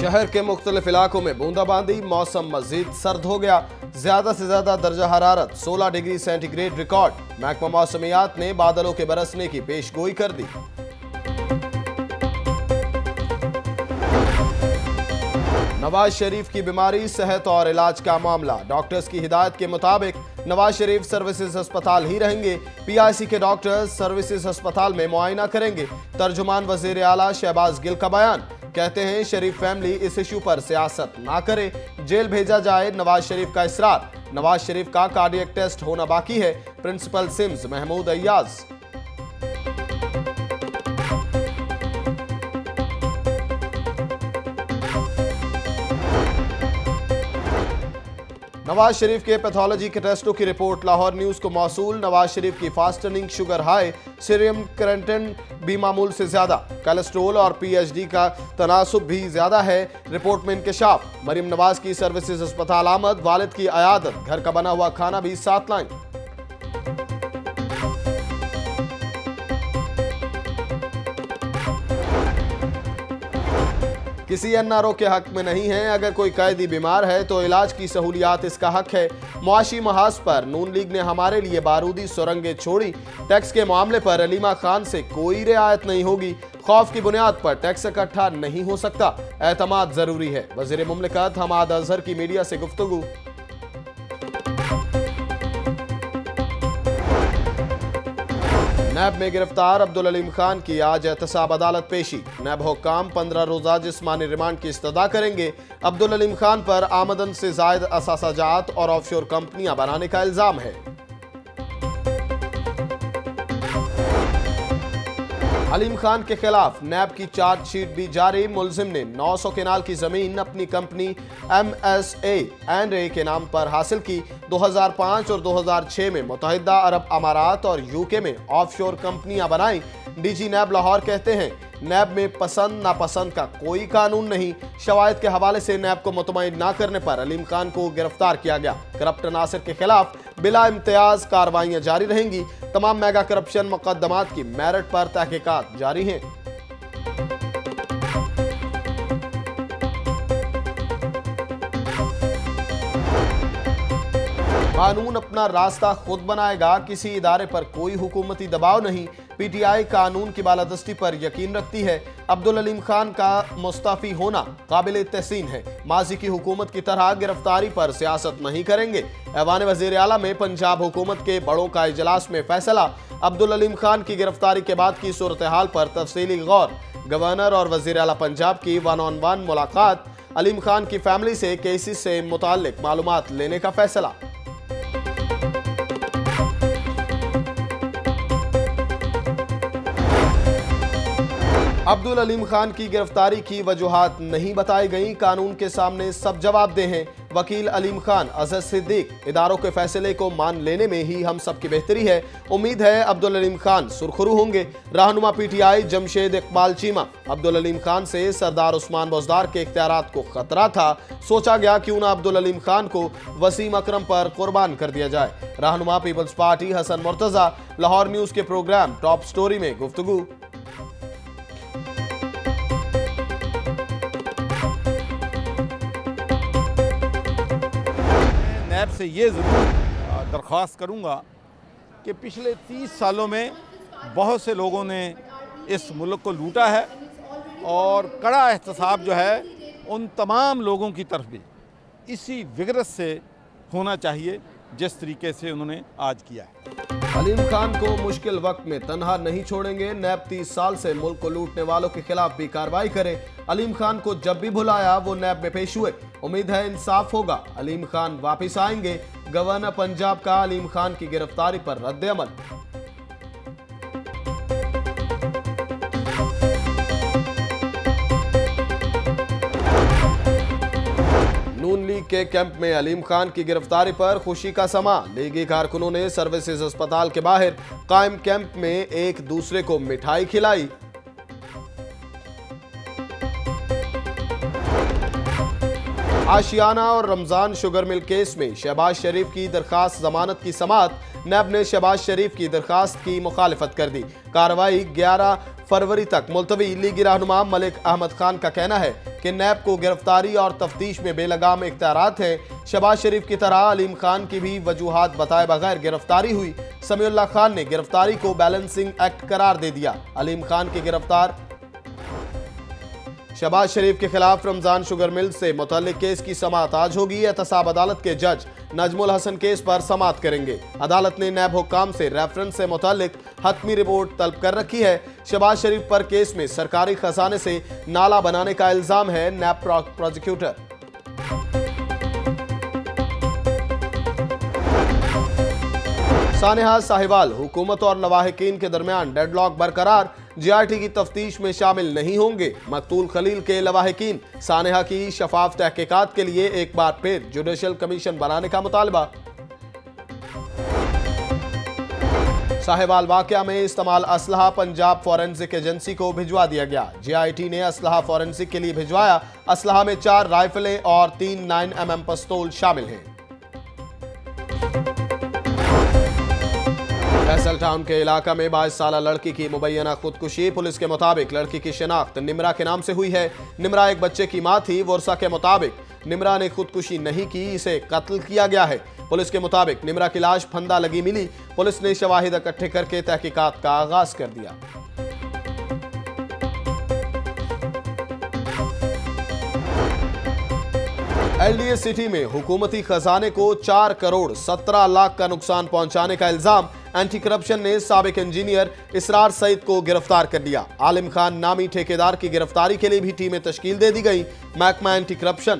شہر کے مختلف علاقوں میں بوندا باندی موسم مزید سرد ہو گیا۔ زیادہ سے زیادہ درجہ حرارت سولہ ڈگری سینٹی گریڈ ریکارڈ۔ محکمہ موسمیات نے بادلوں کے برسنے کی پیش گوئی کر دی۔ نواز شریف کی بیماری، صحت اور علاج کا معاملہ۔ ڈاکٹرز کی ہدایت کے مطابق نواز شریف سروسز ہسپتال ہی رہیں گے۔ پی آئی سی کے ڈاکٹرز سروسز ہسپتال میں معائنہ کریں گے۔ ترجمان وزیر اعلیٰ شہباز گل کا بیان۔ کہتے ہیں شریف فیملی اس ایشو پر سیاست نہ کرے۔ جیل بھیجا جائے نواز شریف کا اسرار نواز شریف کا کارڈیک ٹیسٹ ہونا باقی ہے۔ Principal SIMs Mahmood Ayaz. نواز شریف کے پیتھولوجی کے ٹیسٹوں کی رپورٹ لاہور نیوز کو موصول۔ نواز شریف کی fasting sugar high. Serum creatinine بھی معمول سے زیادہ۔ کالسٹرول اور پی ایچ ڈی کا تناسب بھی زیادہ ہے۔ رپورٹ میں انکشاف۔ مریم نواز کی سروسز اسپتال آمد۔ والد کی عیادت۔ گھر کا بنا ہوا کھانا بھی ساتھ لائیں کسی این آر او کے حق میں نہیں ہیں۔ اگر کوئی قیدی بیمار ہے تو علاج کی سہولیات اس کا حق ہے۔ معاشی محاذ پر نون لیگ نے ہمارے لیے بارودی سرنگیں چھوڑی۔ ٹیکس کے معاملے پر علیمہ خان سے کوئی رعایت نہیں ہوگی۔ خوف کی بنیاد پر ٹیکس اکٹھا نہیں ہو سکتا۔ اعتماد ضروری ہے۔ وزیر مملکت حماد اظہر کی میڈیا سے گفتگو۔ نیب میں گرفتار عبدالعلیم خان کی آج احتساب عدالت پیشی۔ نیب حکام پندرہ روزہ جسمانی ریمانڈ کی استدا کریں گے۔ عبدالعلیم خان پر آمدن سے زائد اساسا جات اور آفشور کمپنیاں بنانے کا الزام ہے۔ علیم خان کے خلاف نیب کی چارج شیٹ بھی جاری۔ ملزم نے نو سو کنال کی زمین اپنی company M S A N رے کے نام پر حاصل کی۔ دو ہزار پانچ اور دو ہزار چھ میں متحدہ عرب امارات اور یو کے میں آف شور کمپنیاں بنائیں۔ ڈی جی نیب لاہور کہتے ہیں، نیب میں پسند ناپسند کا کوئی قانون نہیں۔ شوائد کے حوالے سے نیب کو مطمئن نہ کرنے پر علیم خان کو گرفتار کیا گیا۔ کرپٹ ناصر کے خلاف بلا امتیاز کاروائیاں جاری رہیں گی۔ تمام میگا کرپشن مقدمات کی میرٹ پر تحقیقات جاری ہیں۔ قانون اپنا راستہ خود بنائے گا، کسی ادارے پر کوئی حکومتی دباؤ نہیں۔ پی ٹی آئی قانون کی بالادستی پر یقین رکھتی ہے۔ عبدالعلیم خان کا مستعفی ہونا قابل تحسین ہے۔ ماضی کی حکومت کی طرح گرفتاری پر سیاست نہیں کریں گے۔ ایوان وزیر اعلیٰ میں پنجاب حکومت کے بڑوں کا اجلاس میں فیصلہ۔ عبدالعلیم خان کی گرفتاری کے بعد کی صورتحال پر تفصیلی غور۔ گورنر اور وزیر اعلیٰ پنجاب کی وان آن وان ملاقات۔ علیم خان کی فیملی سے کیسز سے متعلق معلومات لینے کا فیصلہ۔ عبدالعلم خان کی گرفتاری کی وجوہات نہیں بتائی گئیں۔ قانون کے سامنے سب جواب دے ہیں۔ وکیل علیم خان، عزت صدیق، اداروں کے فیصلے کو مان لینے میں ہی ہم سب کی بہتری ہے۔ امید ہے عبدالعلم خان سرخرو ہوں گے۔ رہنما P T I Jamshed Iqbal Cheema. Abdul Aleem Khan سے سردار عثمان بوزدار کے اختیارات کو خطرہ تھا۔ سوچا گیا کیوں نہ عبدالعلم خان کو وسیم اکرم پر قربان کر دیا جائے۔ رہنما Peoples Party Hassan Murtaza, Lahore news کے پروگرام ٹاپ سٹوری میں گفتگو۔ سے یہ ضرور درخواست کروں گا کہ پچھلے تیس سالوں میں بہت سے لوگوں نے اس ملک کو لوٹا ہے اور کڑا احتساب جو ہے ان تمام لوگوں کی طرف بھی اسی وگرس سے ہونا چاہیے۔ جس طریقے سے انہوں نے آج کیا ہے۔ حلیم خان کو مشکل وقت میں تنہا نہیں چھوڑیں گے۔ نیب تیس سال سے ملک کو لوٹنے والوں کے خلاف بھی کاروائی کرے علیم خان کو جب بھی بھلایا وہ نیب میں پیش ہوئے۔ امید ہے انصاف ہوگا۔ علیم خان واپس آئیں گے۔ گورنر پنجاب کا علیم خان کی گرفتاری پر رد عمل۔ کے کیمپ میں علیم خان کی گرفتاری پر خوشی کا سما۔ لیگی کارکنوں نے سرویسز اسپتال کے باہر قائم کیمپ میں ایک دوسرے کو مٹھائی کھلائی۔ آشیانہ اور رمضان شگر مل کیس میں شہباز شریف کی درخواست زمانت کی سماعت، نیب نے شہباز شریف کی درخواست کی مخالفت کر دی۔ کاروائی گیارہ فروری تک ملتوی لیگی رہنما ملک احمد خان کا کہنا ہے کہ نیب کو گرفتاری اور تفتیش میں بے لگام اختیارات ہیں۔ شباز شریف کی طرح علیم خان کی بھی وجوہات بتائے بغیر گرفتاری ہوئی۔ سمی اللہ خان نے گرفتاری کو بیلنسنگ ایکٹ قرار دے دیا۔ علیم خان کی گرفتار شباز شریف کے خلاف رمضان شوگر مل سے متعلق کیس کی سماعت آج ہوگی۔ اعتصاب عدالت کے جج نجم الحسن کیس پر سماعت کریں گے۔ عدالت نے نیب حکام سے ریفرنس سے متعلق حتمی رپورٹ طلب کر رکھی ہے۔ شہباز شریف پر کیس میں سرکاری خزانے سے نالا بنانے کا الزام ہے نیب پروزیکیوٹر سانحہ ساہیوال، حکومت اور لواحقین کے درمیان ڈیڈ لاک برقرار جی آئی ٹی کی تفتیش میں شامل نہیں ہوں گے۔ مقتول خلیل کے لواحقین سانحہ کی شفاف تحقیقات کے لیے ایک بار پھر جوڈیشل کمیشن بنانے کا مطالبہ۔ ساہیوال واقعہ میں استعمال اسلحہ پنجاب فورنزک ایجنسی کو بھجوا دیا گیا۔ جی آئی ٹی نے اسلحہ فورنزک کے لیے بھیجوایا اسلحہ میں چار رائفلیں اور تین نائن ایم ایم پستول شامل ہیں۔ فیصل ٹاؤن کے علاقہ میں بائیس سالہ لڑکی کی مبینہ خودکشی پولیس کے مطابق لڑکی کی شناخت نمرہ کے نام سے ہوئی ہے۔ نمرہ ایک بچے کی ماں تھی، ورثہ کے مطابق نمرہ نے خودکشی نہیں کی، اسے قتل کیا گیا ہے۔ پولیس کے مطابق نمرہ کی لاش پھندہ لگی ملی۔ پولیس نے شواہد اکٹھے کر کے تحقیقات کا آغاز کر دیا۔ ایلڈی اے سٹی میں حکومتی خزانے کو چار کروڑ سترہ لاکھ کا نقصان پہنچانے کا الزام۔ اینٹی کرپشن نے سابق انجینئر اسرار سعید کو گرفتار کر لیا۔ عالم خان نامی ٹھیکیدار کی گرفتاری کے لیے بھی ٹیمیں تشکیل دے دی گئی محکمہ اینٹی کرپشن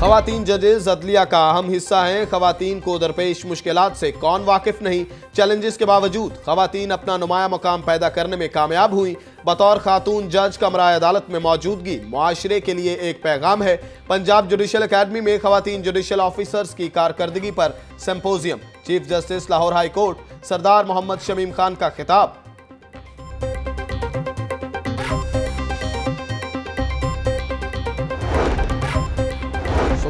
خواتین ججز عدلیہ کا اہم حصہ ہیں۔ خواتین کو درپیش مشکلات سے کون واقف نہیں؟ چیلنجز کے باوجود خواتین اپنا نمایاں مقام پیدا کرنے میں کامیاب ہوئیں۔ بطور خاتون جج کمرہ عدالت میں موجودگی معاشرے کے لیے ایک پیغام ہے۔ پنجاب جوڈیشل اکیڈمی میں خواتین جوڈیشل آفیسرز کی کارکردگی پر symposium. Chief justice Lahore high court Sardar Muhammad Shamim Khan کا خطاب۔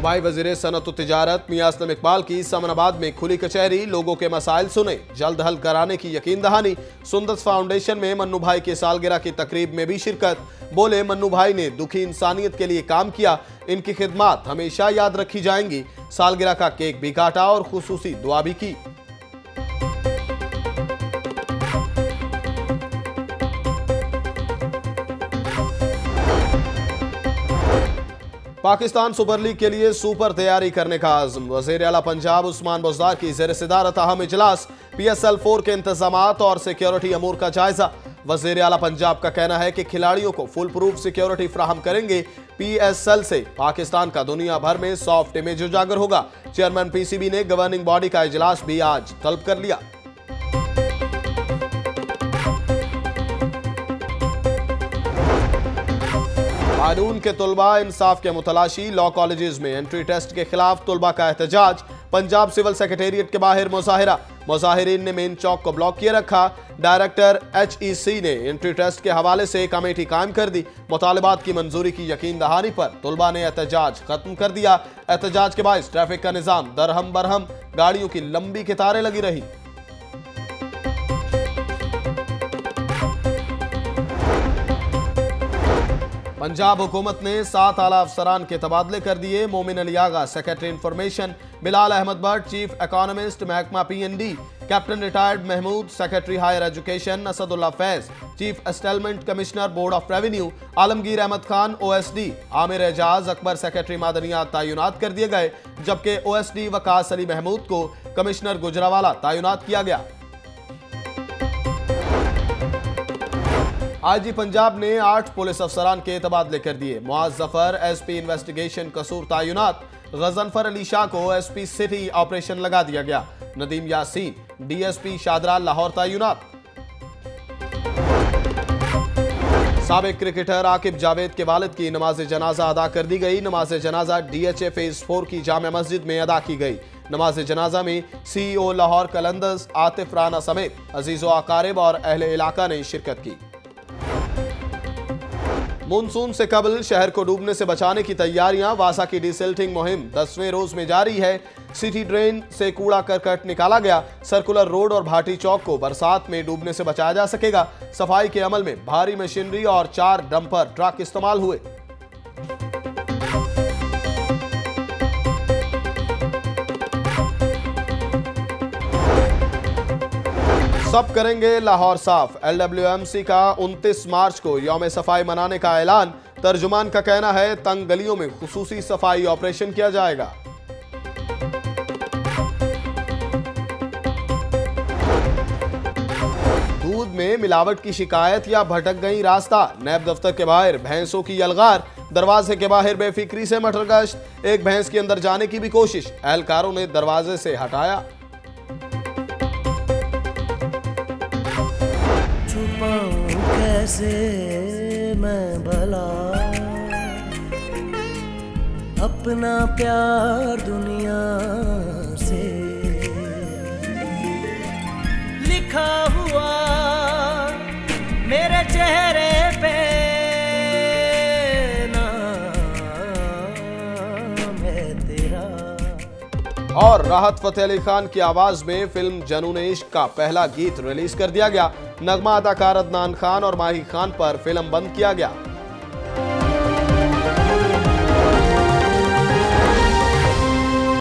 صوبائی وزیر صنعت و تجارت میاں اقبال کی سمن آباد میں کھلی کچہری، لوگوں کے مسائل سنے جلد حل کرانے کی یقین دہانی۔ سندس فاؤنڈیشن میں منو بھائی کے سالگرہ کی تقریب میں بھی شرکت۔ بولے، منو بھائی نے دکھی انسانیت کے لیے کام کیا۔ ان کی خدمات ہمیشہ یاد رکھی جائیں گی۔ سالگرہ کا کیک بھی کاٹا اور خصوصی دعا بھی کی۔ پاکستان سپر لیگ کے لیے سپر تیاری کرنے کا عزم۔ وزیر اعلیٰ پنجاب عثمان بزدار کی زیر صدارت اہم اجلاس۔ پی ایس ایل فور کے انتظامات اور سیکیورٹی امور کا جائزہ۔ وزیر اعلیٰ پنجاب کا کہنا ہے کہ کھلاڑیوں کو فل پروف سیکیورٹی فراہم کریں گے۔ پی ایس ایل سے پاکستان کا دنیا بھر میں سافٹ امیج اجاگر ہوگا۔ چیئرمین پی سی بی نے گورننگ باڈی کا اجلاس بھی آج طلب کر لیا۔ قانون کے طلبہ انصاف کے متلاشی لاء کالجز میں انٹری ٹیسٹ کے خلاف طلبہ کا احتجاج۔ پنجاب سیول سیکیٹریٹ کے باہر مظاہرہ۔ مظاہرین نے مین چوک کو بلوک کیے رکھا۔ ڈائریکٹر ایچ ای سی نے انٹری ٹیسٹ کے حوالے سے کامیٹی قائم کر دی۔ مطالبات کی منظوری کی یقین دہانی پر طلبہ نے احتجاج ختم کر دیا۔ احتجاج کے باعث ٹریفک کا نظام درہم برہم۔ گاڑیوں کی لمبی کتارے لگی رہی پنجاب حکومت نے سات عالی افسران کے تبادلے کر دیے۔ Momin Ali Agha secretary information, Bilal Ahmad Butt, chief economist, محکمہ P N D, captain retired Mahmood secretary higher education Asad Ullah Faiz, chief settlement commissioner, board of revenue, Alamgir Ahmad Khan, O S D. Aamir Ijaz, Akbar secretary معدنیات تعینات کر دیے گئے، جبکہ O S D Waqas Ali Mahmood کو commissioner گجراوالہ تعینات کیا گیا۔ آئی جی پنجاب نے آٹھ پولیس افسران کے تبادلے کر دیے۔ معاذ ظفر، ایس پی انویسٹیگیشن قصور تعینات غزنفر علی شاہ کو ایس پی سٹی آپریشن لگا دیا گیا۔ Nadeem Yasin, D S P شادران Lahore تعینات۔ سابق کرکٹر عاقب جاوید کے والد کی نماز جنازہ ادا کر دی گئی۔ نماز جنازہ D H A phase four کی جامع مسجد میں ادا کی گئی۔ نماز جنازہ میں سی او لاہور کلندز آتف رانا سمیت عزیز و اقارب اور اہل علاقہ نے شرکت کی۔ مونسون سے قبل شہر کو ڈوبنے سے بچانے کی تیاریاں واسا کی ڈی سیلٹنگ مہم دسویں روز میں جاری ہے۔ سٹی ڈرین سے کوڑا کرکٹ نکالا گیا۔ سرکولر روڈ اور بھاٹی چوک کو برسات میں ڈوبنے سے بچایا جا سکے گا۔ صفائی کے عمل میں بھاری مشینری اور چار ڈمپر ٹرک استعمال ہوئے۔ سب کریں گے لاہور صاف۔ ایل ڈبلیو ایم سی کا انتیس مارچ کو یوم صفائی منانے کا اعلان۔ ترجمان کا کہنا ہے تنگ گلیوں میں خصوصی صفائی آپریشن کیا جائے گا۔ دودھ میں ملاوٹ کی شکایت یا بھٹک گئی راستہ۔ نیب دفتر کے باہر بھینسوں کی یلغار۔ دروازے کے باہر بے فکری سے مٹرگشت ایک بھینس کی اندر جانے کی بھی کوشش۔ اہلکاروں نے دروازے سے ہٹایا۔ پاؤں کیسے میں بھلا؟ اپنا پیار دنیا سے لکھا ہوا اور راحت فتح علی خان کی آواز میں فلم جنون عشق کا پہلا گیت ریلیز کر دیا گیا۔ نغمہ اداکار ادنان خان اور ماہی خان پر فلم بند کیا گیا۔